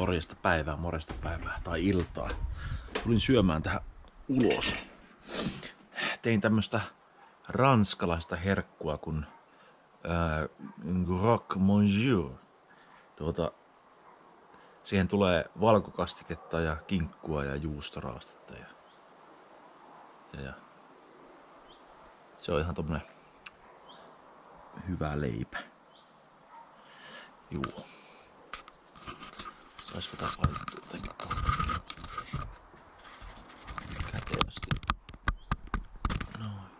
Morjesta päivää, morjesta päivää tai iltaa. Tulin syömään tähän ulos. Tein tämmöstä ranskalaista herkkua kuin äh, Rock Monsieur. Tuota, siihen tulee valkokastiketta ja kinkkua ja juustoraastetta. Ja, ja, ja. Se on ihan tommonen hyvä leipä. Juu. Saisiko tää laitettua jotenkin kätevästi? Noin.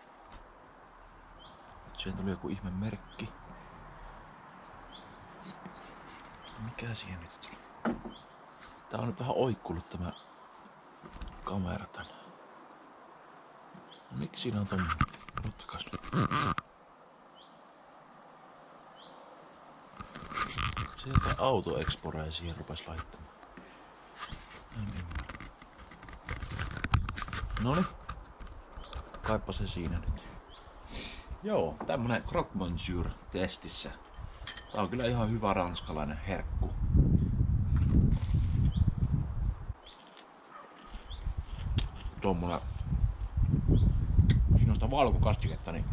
Siihen tuli joku ihme merkki. Mikä siihen nyt tuli? Tää on nyt vähän oikkunut tämä kamera tänään. Miksi siinä on tommonen? Ottakas nyt. Sieltä auto Explorer siihen rupes laittamaan. Noni. Kaipa se siinä nyt. Joo, tämmönen Croque Monsieur testissä. Tää on kyllä ihan hyvä ranskalainen herkku. Tommonen Siinä on sitä valkokastiketta, niin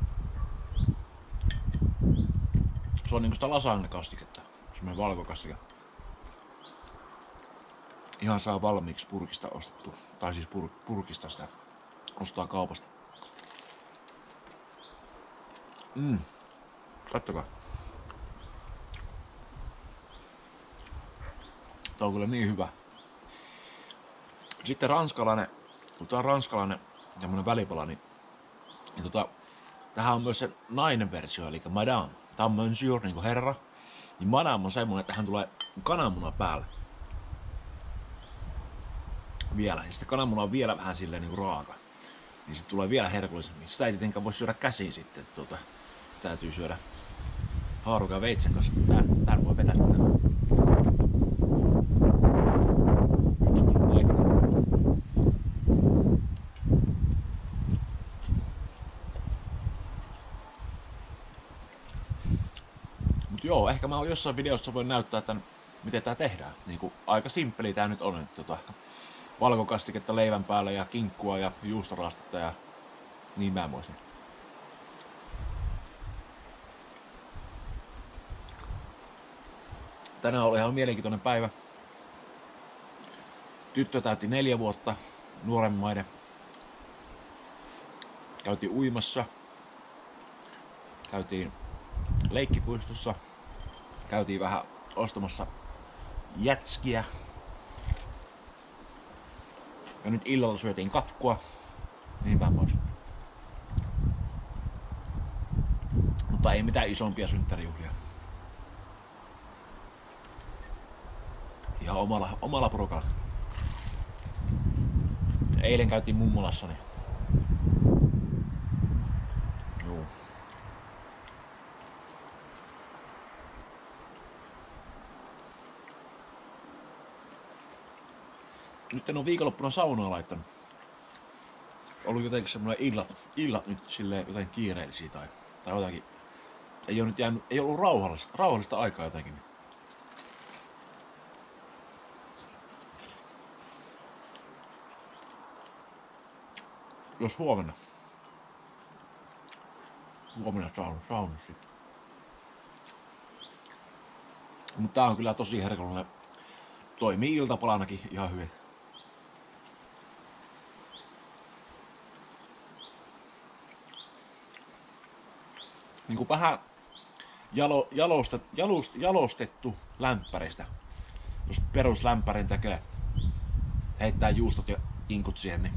se on niinku sitä lasagne-kastiketta semmoinen valkokastike. Ihan saa valmiiksi purkista ostettu. Tai siis pur, purkista sitä ostaa kaupasta. Mm. Kattokaa. Tää on kyllä niin hyvä. Sitten ranskalainen, kun tää on ranskalainen tämmönen välipala, niin, niin tota, tähän on myös se nainen versio, eli Madame. Tää on Monsieur, niin kuin herra. Niin Madame on semmonen, että hän tulee kananmunan päälle. Vielä. Ja sitten kananmuna on vielä vähän silleen niin raaka. Niin se tulee vielä herkullisemmin. Sitä ei tietenkään voi syödä käsiin sitten. Tuota, sitä täytyy syödä haarukan veitsen kanssa. Tän, tän joo, ehkä mä jossain videossa voin näyttää, että miten tää tehdään. Niin kuin, aika simppeli tää nyt on. Että, tota, valkokastiketta leivän päälle ja kinkkua ja juustorastetta ja niin mä voisin. Tänään oli ihan mielenkiintoinen päivä. Tyttö täytti neljä vuotta, nuoremmainen. Käytiin uimassa. Käytiin leikkipuistossa. Käytiin vähän ostamassa jätskiä. Ja nyt illalla syötiin kakkua. Niin vähän pois. Mutta ei mitään isompia synttärijuhlia. Ihan omalla, omalla porukalla. Eilen käytiin mummolassa, niin Joo. Nyt en ole viikonloppuna saunaa laittanut. Ollut jotenkin semmoinen illat, illat nyt silleen jotenkin kiireellisiä tai, tai jotenkin. Ei ole nyt jäänyt, ei ollut rauhallista, rauhallista aikaa jotenkin. Jos huomenna. Huomenna saunut saunassa. Mutta tää on kyllä tosi herkullinen. Toimii iltapalanakin ihan hyvin. Niin kuin vähän jalo, jalostet, jalust, jalostettu lämpäristä. Jos peruslämpärin tekee heittää juustot ja inkut siihen, niin,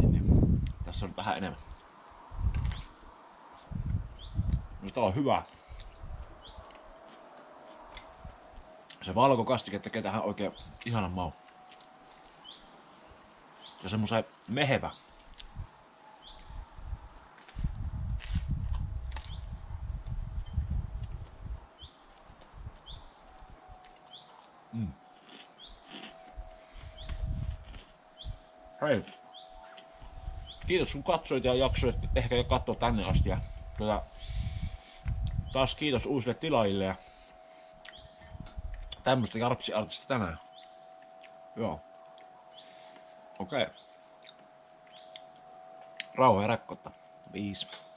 niin, niin tässä on vähän enemmän. No, tää on hyvä. Se valkokastike tekee tähän oikein ihanan mau. Ja semmoisen mehevä. Mm. Hei. Kiitos kun katsoit ja jaksoit ehkä jo katsoa tänne asti. Ja, tuota, taas kiitos uusille tilaajille. Ja tämmöstä jarpsiartista tänään. Joo. Okei. Okay. Rauha ja rakkautta. Viisi.